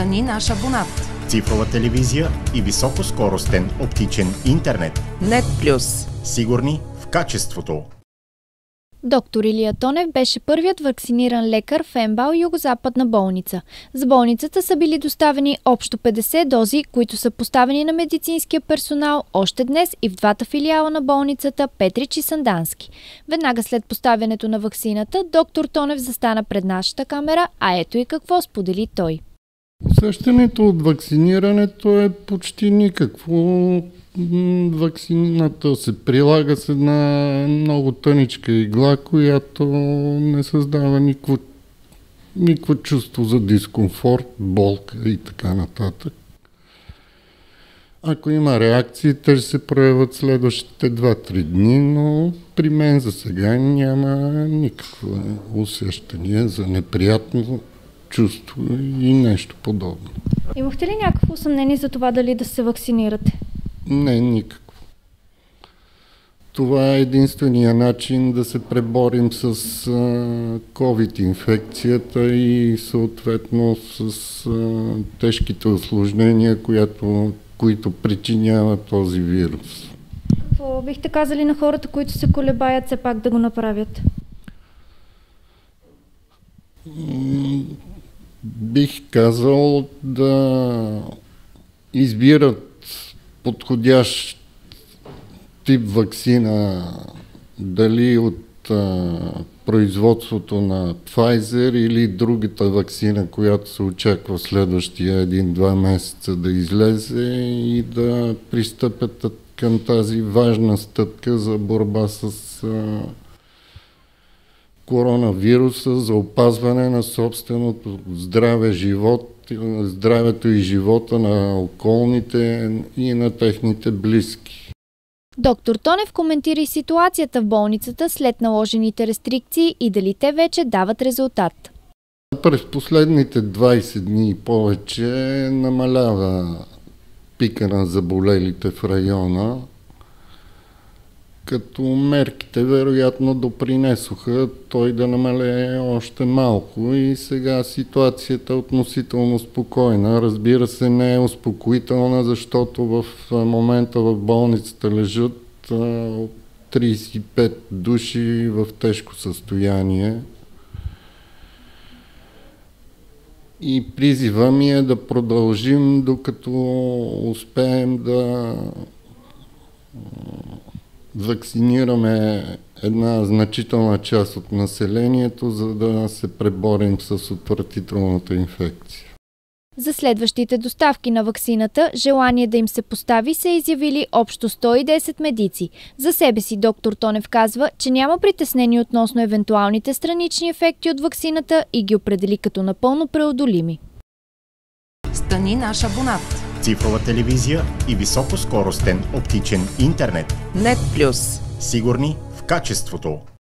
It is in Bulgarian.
Стани наш абонат. Цифрова телевизия и високоскоростен оптичен интернет. Нет плюс. Сигурни в качеството. Доктор Илия Тонев беше първият вакциниран лекар в Ембал, югозападна болница. За болницата са били доставени общо 50 дози, които са поставени на медицинския персонал още днес и в двата филиала на болницата Петрич и Сандански. Веднага след поставянето на вакцината, доктор Тонев застана пред нашата камера, а ето и какво сподели той. Усещането от вакцинирането е почти никакво. Вакцината се прилага с една много тъничка игла, която не създава никакво, никакво чувство за дискомфорт, болка и така нататък. Ако има реакции, те ще се проявят следващите 2-3 дни, но при мен за сега няма никакво усещане за неприятно чувство и нещо подобно. Имахте ли някакво съмнение за това дали да се вакцинирате? Не, никакво. Това е единствения начин да се преборим с COVID-инфекцията и съответно с тежките осложнения, която, които причинява този вирус. Какво бихте казали на хората, които се колебаят все пак да го направят? Бих казал да избират подходящ тип вакцина, дали от а, производството на Pfizer или другата вакцина, която се очаква следващия един-два месеца да излезе и да пристъпят към тази важна стъпка за борба с а, коронавируса, за опазване на собственото здраве, живот здравето и живота на околните и на техните близки. Доктор Тонев коментира и ситуацията в болницата след наложените рестрикции и дали те вече дават резултат. През последните 20 дни и повече намалява пика на заболелите в района като мерките вероятно допринесоха той да намалее още малко и сега ситуацията е относително спокойна. Разбира се, не е успокоителна, защото в момента в болницата лежат 35 души в тежко състояние. И призива ми е да продължим, докато успеем да вакцинираме една значителна част от населението, за да се преборим с отвратителната инфекция. За следващите доставки на ваксината, желание да им се постави са изявили общо 110 медици. За себе си доктор Тонев казва, че няма притеснени относно евентуалните странични ефекти от ваксината и ги определи като напълно преодолими. Стани наш абонат. Цифрова телевизия и високоскоростен оптичен интернет. Нет плюс. Сигурни в качеството.